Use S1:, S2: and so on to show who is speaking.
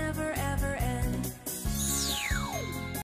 S1: never